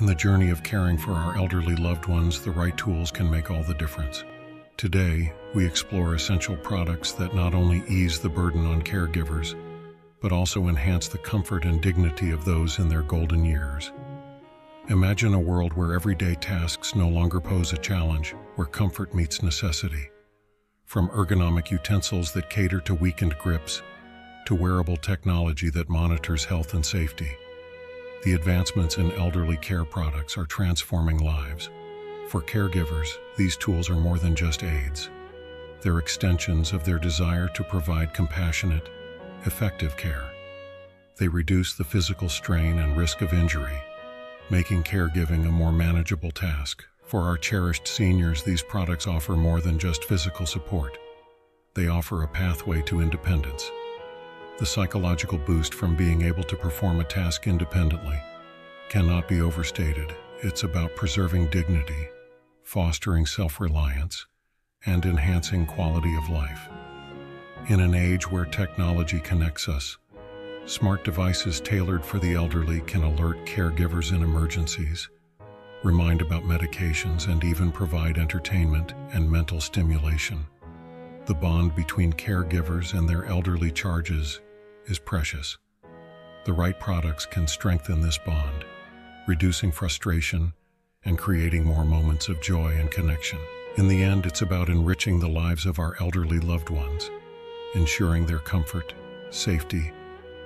In the journey of caring for our elderly loved ones, the right tools can make all the difference. Today, we explore essential products that not only ease the burden on caregivers, but also enhance the comfort and dignity of those in their golden years. Imagine a world where everyday tasks no longer pose a challenge, where comfort meets necessity. From ergonomic utensils that cater to weakened grips, to wearable technology that monitors health and safety. The advancements in elderly care products are transforming lives. For caregivers, these tools are more than just aids. They're extensions of their desire to provide compassionate, effective care. They reduce the physical strain and risk of injury, making caregiving a more manageable task. For our cherished seniors, these products offer more than just physical support. They offer a pathway to independence. The psychological boost from being able to perform a task independently cannot be overstated. It's about preserving dignity, fostering self-reliance, and enhancing quality of life. In an age where technology connects us, smart devices tailored for the elderly can alert caregivers in emergencies, remind about medications, and even provide entertainment and mental stimulation. The bond between caregivers and their elderly charges is precious. The right products can strengthen this bond, reducing frustration and creating more moments of joy and connection. In the end, it's about enriching the lives of our elderly loved ones, ensuring their comfort, safety,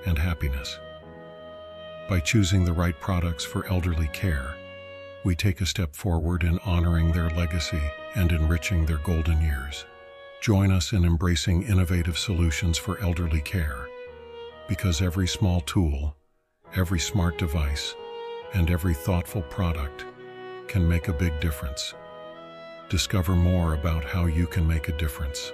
and happiness. By choosing the right products for elderly care, we take a step forward in honoring their legacy and enriching their golden years. Join us in embracing innovative solutions for elderly care, because every small tool, every smart device, and every thoughtful product can make a big difference. Discover more about how you can make a difference.